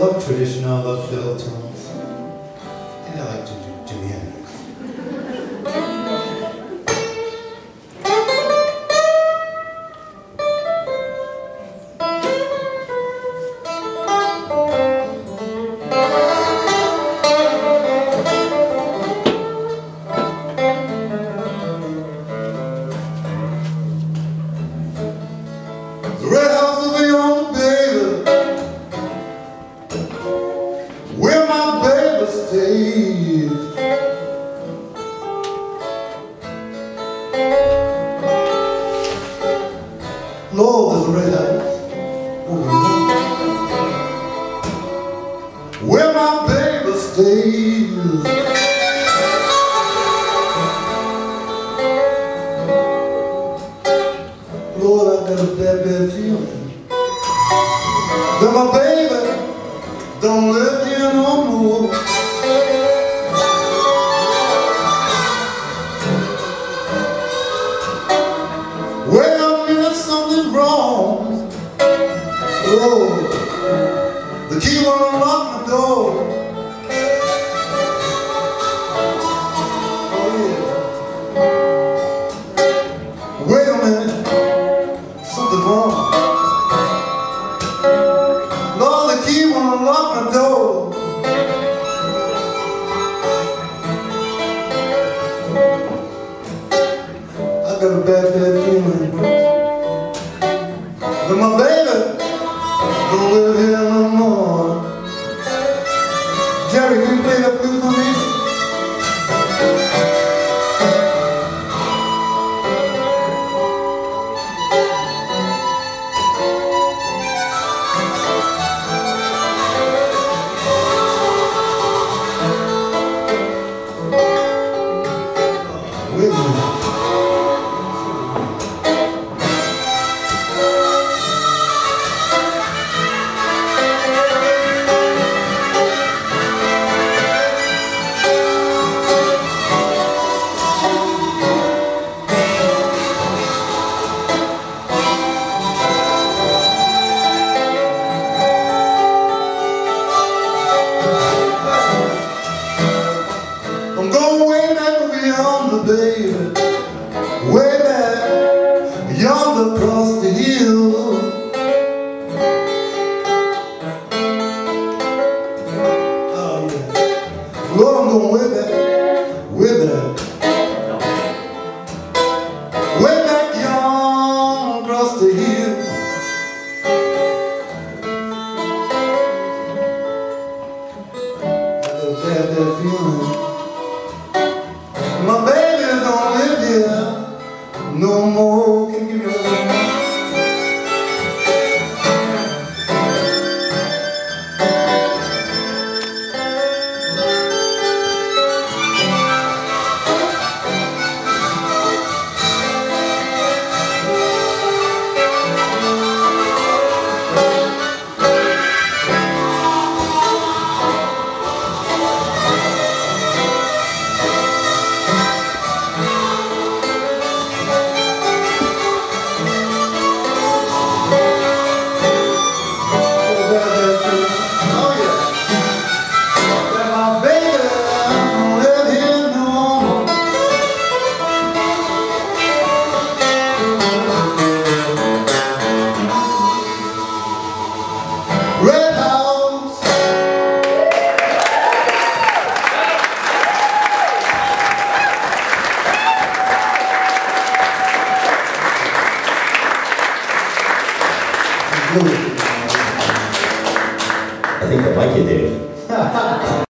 love tradition, I love fiddle tones. And I like to do Jimi Hendrix. The baby. Lord, I got a bad, bad feeling that my baby don't live wrong. Lord, the key unlock the door. I got a bad, bad feeling the bay, way back yonder across the hill. Oh yeah, Lord, I'm going way back, way back, way back yonder across the hill. I bad, bad feeling. No more. Can you give a I think I like you, Dave.